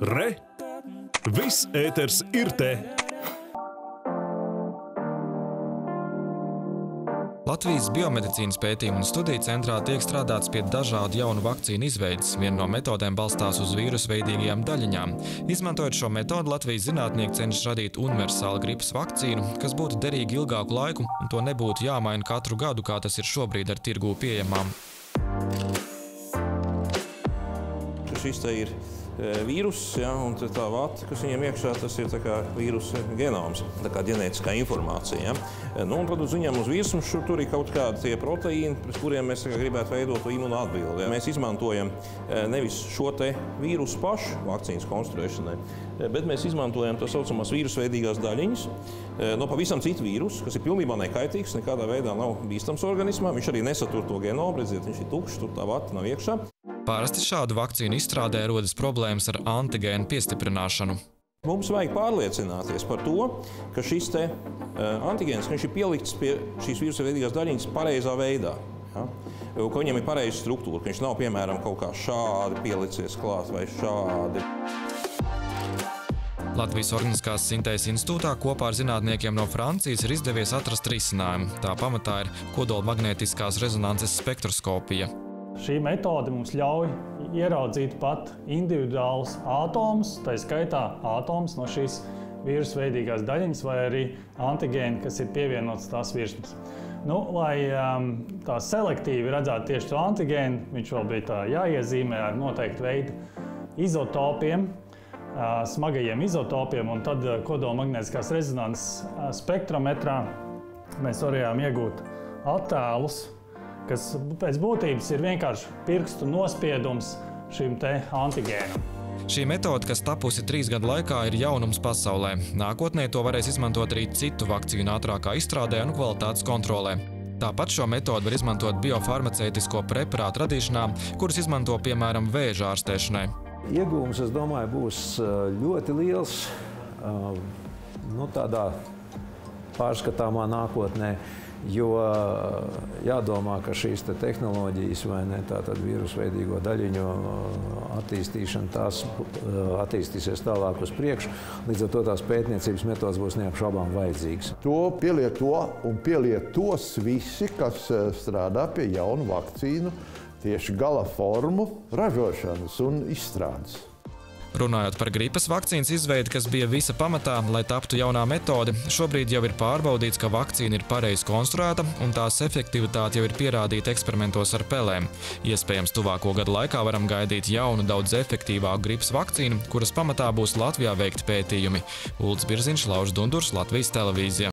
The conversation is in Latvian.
Re! Viss ēters ir te! Latvijas biomedicīnas pētījuma un studiju centrā tiek strādāts pie dažādu jaunu vakcīnu izveides. Viena no metodēm balstās uz vīrusveidīgajām daļiņām. Izmantojot šo metodu, Latvijas zinātnieki cenšas radīt universālu gripas vakcīnu, kas būtu derīga ilgāku laiku un to nebūtu jāmaina katru gadu, kā tas ir šobrīd ar tirgū pieejamām. Šis te ir vīruss, ja, un tā vata, kas viņiem iekšā, tas ir vīrusa genoms, tā kā ģenētiskā informācija. Ja. Nu, un tad uz viņiem uz virsmas šur tur ir kaut kādi tie proteīni, pret kuriem mēs gribētu veidot imunu atbildi. Ja. Mēs izmantojam nevis šo te vīrusu pašu vakcīnas konstruēšanai, bet mēs izmantojam tā saucamās vīrusveidīgās daļiņas no pavisam citu vīrusu, kas ir pilnībā nekaitīgs, nekādā veidā nav bīstams organismā. Viņš arī nesatur to genomu, redziet, viņš ir tukšs, tur tā vata nav iekšā. Parasti šādu vakcīnu izstrādē rodas problēmas ar antigēnu piestiprināšanu. Mums vajag pārliecināties par to, ka šis te, uh, antigēns ir pielikts pie šīs vīrusa veidīgās daļiņas pareizā veidā. Ja? Ka viņam ir pareiza struktūra, ka viņš nav piemēram kaut kā šādi pielicies klāt vai šādi. Latvijas Organiskās sintēzes institūtā kopā ar zinātniekiem no Francijas ir izdevies atrast risinājumu. Tā pamatā ir kodolmagnētiskās rezonances spektroskopija. Šī metode mums ļauj ieraudzīt pat individuālus atomus, tā skaitā atomus no šīs vīrusveidīgās daļiņas vai arī antigēni, kas ir pievienots tās virsmas. Nu, lai um, tā selektīvi redzētu tieši to antigēnu, viņš vēl bija tā jāiezīmē ar noteiktu veidu izotopiem, uh, smagajiem izotopiem, un tad uh, kodolmagnētiskās rezonanses uh, spektrometrā mēs varējām iegūt attēlus kas pēc būtības ir vienkārši pirkstu nospiedums šim te antigēnam. Šī metode, kas tapusi trīs gadu laikā, ir jaunums pasaulē. Nākotnē to varēs izmantot arī citu vakcīnu ātrākā izstrādē un kvalitātes kontrolē. Tāpat šo metodi var izmantot biofarmaceitisko preparātu radīšanā, kuras izmanto piemēram vēža ārstēšanai. Iegūms, es domāju, būs ļoti liels nu, tādā pārskatāmā nākotnē. Jo jādomā, ka šīs te tehnoloģijas vai ne tātad vīrusveidīgo daļiņu attīstīšana, tās attīstīsies tālāk uz priekšu. Līdz ar to tās pētniecības metodas būs neapšaubām vajadzīgas. To pielieto un pielietos visi, kas strādā pie jaunu vakcīnu tieši gala formu ražošanas un izstrādes. Runājot par gripas vakcīnas izveidi, kas bija visa pamatā, lai taptu jaunā metode, šobrīd jau ir pārbaudīts, ka vakcīna ir pareizi konstruēta un tās efektivitāte jau ir pierādīta eksperimentos ar pelēm. Iespējams, tuvāko gadu laikā varam gaidīt jaunu, daudz efektīvāku gripas vakcīnu, kuras pamatā būs Latvijā veikti pētījumi. Ulds Birziņš, Laužs Dundurs, Latvijas televīzija.